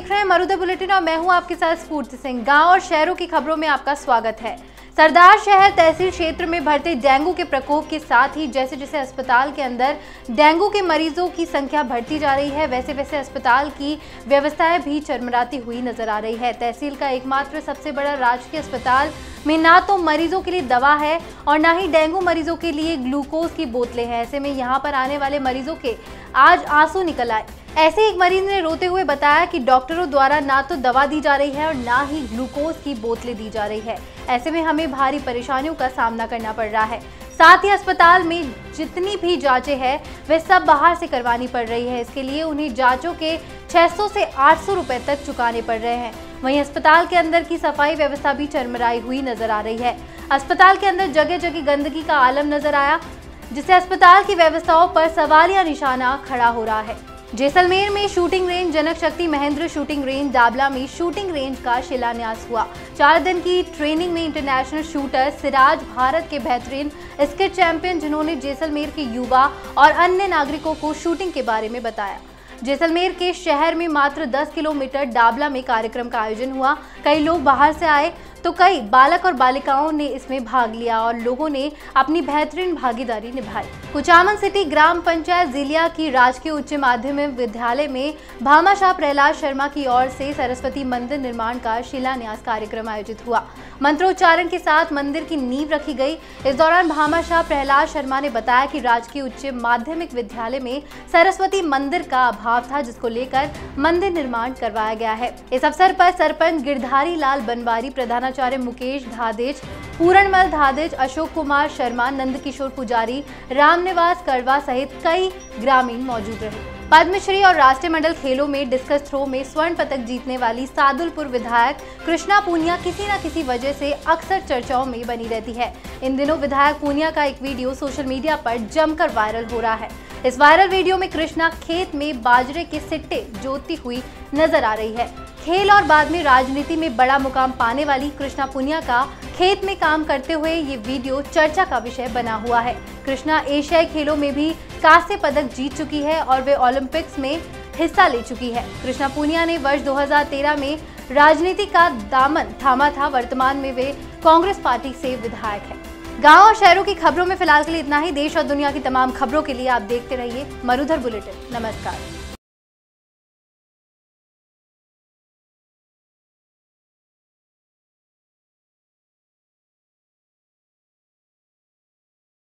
देख रहे हैं मरुदा बुलेटिन और मैं हूँ आपके साथ स्फूर्ति सिंह। गाँव और शहरों की खबरों में आपका स्वागत है। सरदार शहर तहसील क्षेत्र में बढ़ते डेंगू के प्रकोप के साथ ही जैसे जैसे अस्पताल के अंदर डेंगू के मरीजों की संख्या बढ़ती जा रही है, वैसे वैसे अस्पताल की व्यवस्थाएँ भी चरमराती हुई नज़र आ रही है। तहसील का एकमात्र सबसे बड़ा राजकीय अस्पताल में ना तो मरीजों के लिए दवा है और ना ही डेंगू मरीजों के लिए ग्लूकोज की बोतलें हैं। ऐसे में यहाँ पर आने वाले मरीजों के आज आँसू निकल आए। ऐसे एक मरीज़ ने रोते हुए बताया कि डॉक्टरों द्वारा ना तो दवा दी जा रही है और ना ही ग्लूकोज की बोतलें दी जा रही है। ऐसे में हमें भारी परेशानियों का सामना करना पड़ रहा है। साथ ही अस्पताल में जितनी भी जांचें हैं, वे सब बाहर से करवानी पड़ रही है। इसके लिए उन्हें जांचों के 600 से 800 रुपए तक चुकाने पड़ रहे हैं। वहीं अस्पताल के अंदर की सफ़ाई व्यवस्था भी चरमराई हुई नज़र आ रही है। अस्पताल के अंदर जगह जगह गंदगी का आलम नज़र आया, जिससे अस्पताल की व्यवस्थाओं पर सवालिया निशाना खड़ा हो रहा है। जैसलमेर में शूटिंग रेंज, जनक शक्ति महेंद्र शूटिंग रेंज, दाबला में शूटिंग रेंज का शिलान्यास हुआ। चार दिन की ट्रेनिंग में इंटरनेशनल शूटर सिराज भारत के बेहतरीन स्किट चैंपियन जिन्होंने जैसलमेर के युवा और अन्य नागरिकों को शूटिंग के बारे में बताया। जैसलमेर के शहर में मात्र 10 किलोमीटर डाबला में कार्यक्रम का आयोजन हुआ। कई लोग बाहर से आए तो कई बालक और बालिकाओं ने इसमें भाग लिया और लोगों ने अपनी बेहतरीन भागीदारी निभाई। कुचामन सिटी ग्राम पंचायत जिलिया की राजकीय उच्च माध्यमिक विद्यालय में भामाशाह प्रहलाद शर्मा की ओर से सरस्वती मंदिर निर्माण का शिलान्यास कार्यक्रम आयोजित हुआ। मंत्रोच्चारण के साथ मंदिर की नींव रखी गई। इस दौरान भामाशाह प्रहलाद शर्मा ने बताया कि राजकीय उच्च माध्यमिक विद्यालय में सरस्वती मंदिर का अभाव था, जिसको लेकर मंदिर निर्माण करवाया गया है। इस अवसर पर सरपंच गिरधारी लाल बनवारी, प्रधानाचार्य मुकेश धादेज, पूरणमल धादेज, अशोक कुमार शर्मा, नंदकिशोर पुजारी, रामनिवास करवा सहित कई ग्रामीण मौजूद रहे। पद्मश्री और राष्ट्रीय मंडल खेलों में डिस्कस थ्रो में स्वर्ण पदक जीतने वाली सादुलपुर विधायक कृष्णा पूनिया किसी न किसी वजह से अक्सर चर्चाओं में बनी रहती है। इन दिनों विधायक पूनिया का एक वीडियो सोशल मीडिया पर जमकर वायरल हो रहा है। इस वायरल वीडियो में कृष्णा खेत में बाजरे के सिट्टे जोतती हुई नज़र आ रही है। खेल और बाद में राजनीति में बड़ा मुकाम पाने वाली कृष्णा पुनिया का खेत में काम करते हुए ये वीडियो चर्चा का विषय बना हुआ है। कृष्णा एशियाई खेलों में भी कांस्य पदक जीत चुकी है और वे ओलंपिक्स में हिस्सा ले चुकी है। कृष्णा पुनिया ने वर्ष 2013 में राजनीति का दामन थामा था। वर्तमान में वे कांग्रेस पार्टी से विधायक है। गाँव और शहरों की खबरों में फ़िलहाल के लिए इतना ही। देश और दुनिया की तमाम खबरों के लिए आप देखते रहिए मरुधर बुलेटिन। नमस्कार।